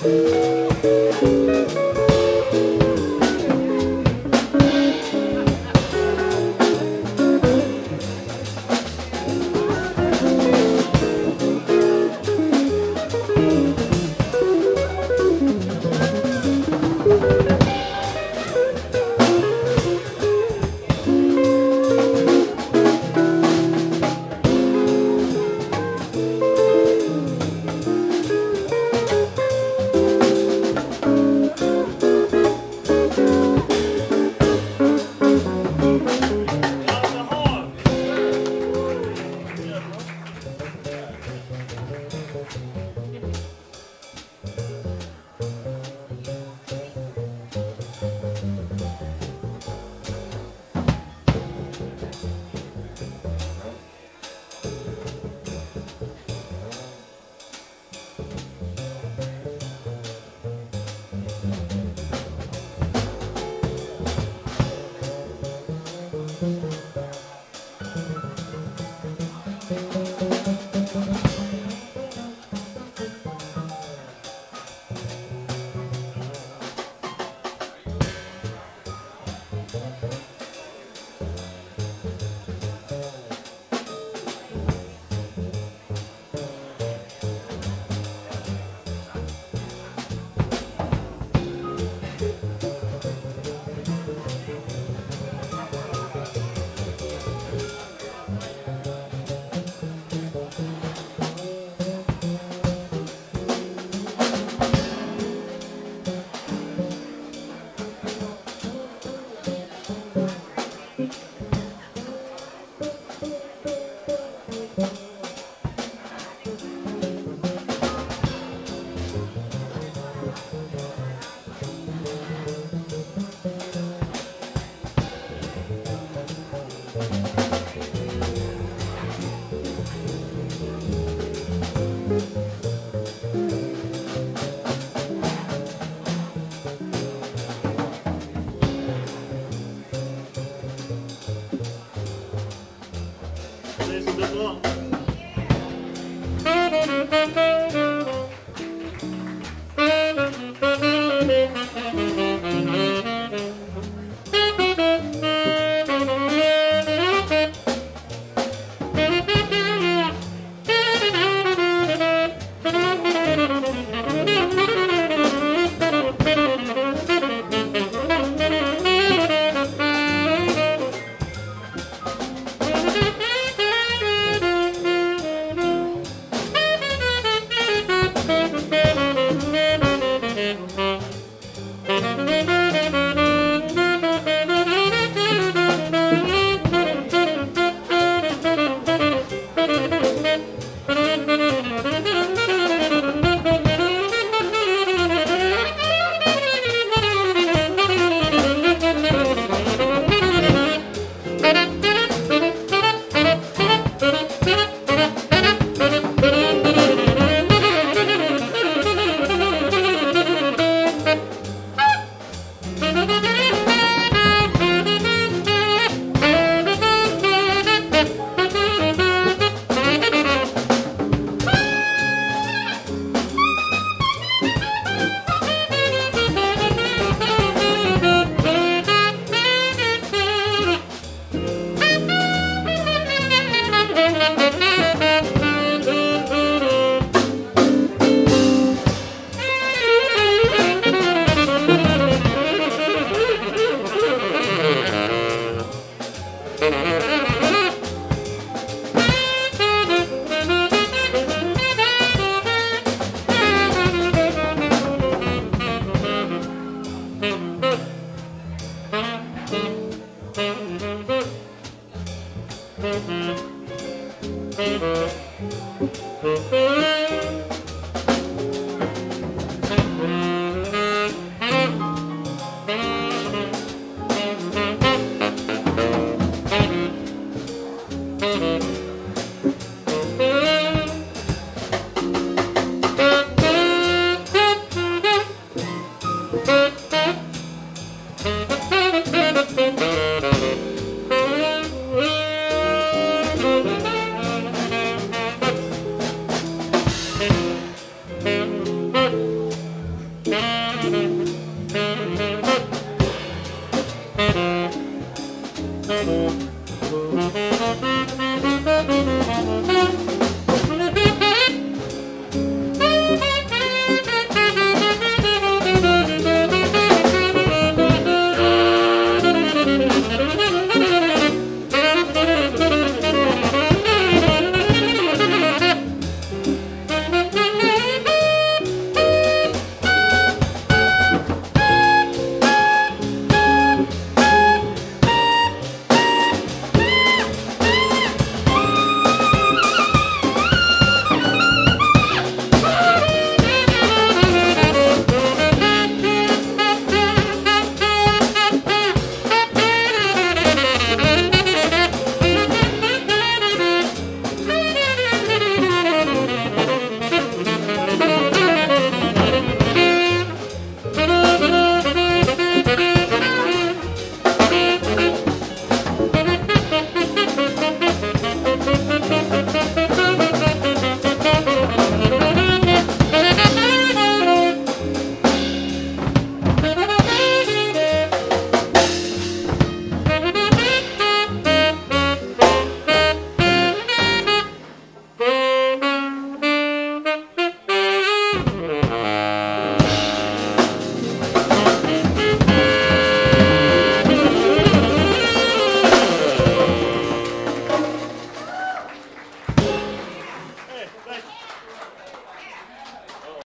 Música